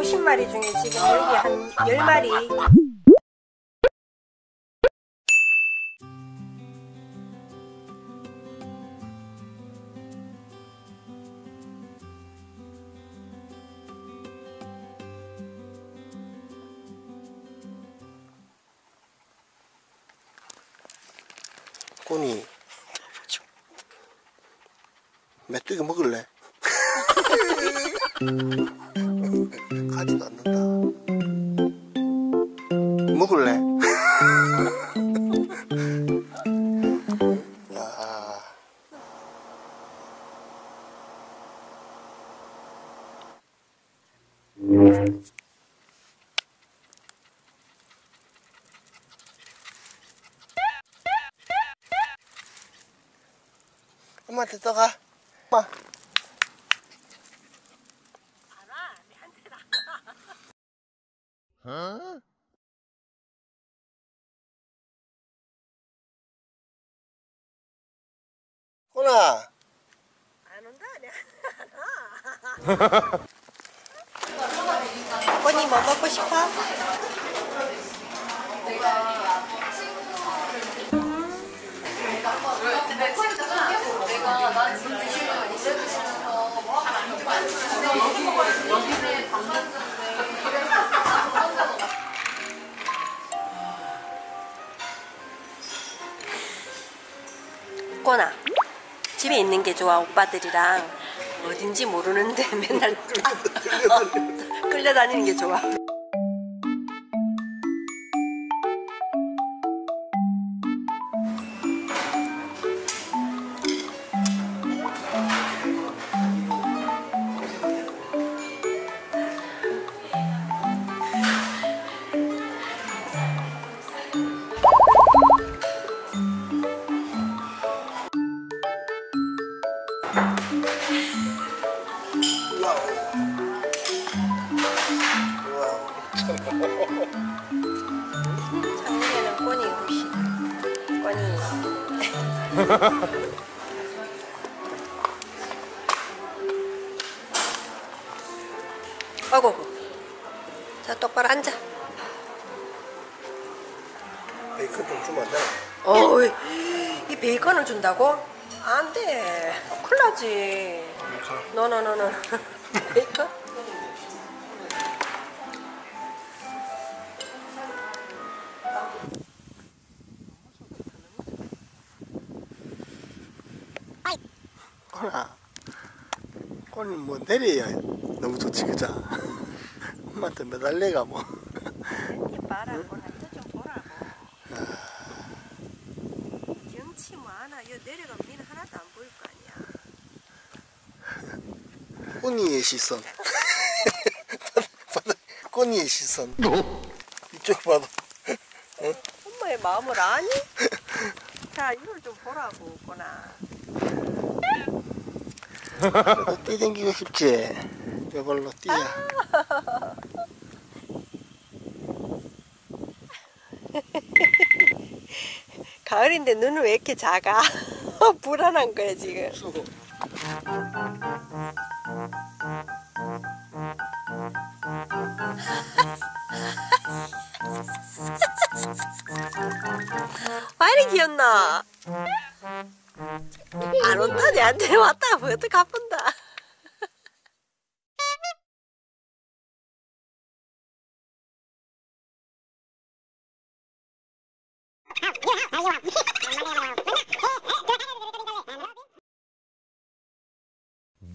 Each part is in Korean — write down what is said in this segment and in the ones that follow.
50마리 중에 지금 여기 한 10마리. 꼬니. 메뚜기 먹을래? 가지도 않는다 먹을래? 야. 엄마한테 떠가 엄마 어? 꼬나 안 온다 꼬니 뭐 먹고 싶어? 꼬나 집에 있는 게 좋아 오빠들이랑. 어딘지 모르는데 맨날 끌려다니는 게 좋아 작년에는 꼬니 훨씬 꼬니 어고고 자 똑바로 앉아 베이컨 좀 주면 안 되나? 어이 이 베이컨을 준다고? 안돼 큰일 나지 no no no no 베이컨? 꼬나. 꼬니 뭐 내려야 너무 좋지 그자 엄마한테 매달려가 뭐. 이 봐라 꼬나 좀 보라고. 경치 뭐 하나 여 내려가면 니는 하나도 안 보일 거 아니야. 꼬니의 시선. 꼬니의 시선. 이쪽 봐봐 엄마의 마음을 아니? 자 이걸 좀 보라고 꼬나 뛰댕기고 싶지 이걸로 뛰어 가을인데 눈은 왜 이렇게 작아? 불안한 거야 지금 수고 와 이리 귀엽나? 안 온다 내한테 왔다. 뭐 어떡 가쁜다.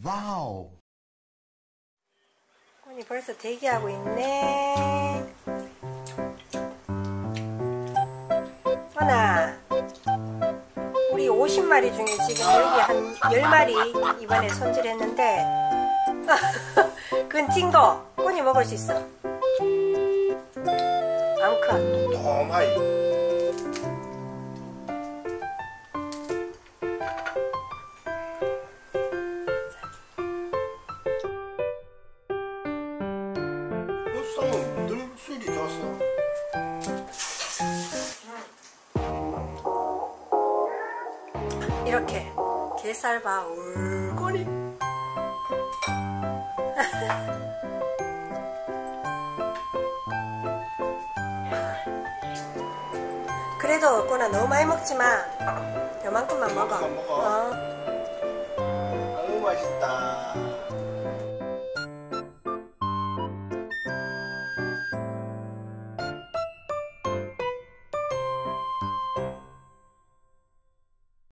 와우. 꼬니 벌써 대기하고 있네 30마리 중에 지금 여기 한 10마리 이번에 손질했는데 그건 찐거 꾸니 먹을 수 있어. 암컷 도마이. 무슨 늙숙이 좋았어. 이렇게 게살바 울꼬리 그래도 꼬나 너무 많이 먹지 마. 요만큼만 먹어, 먹어. 어. 맛있다.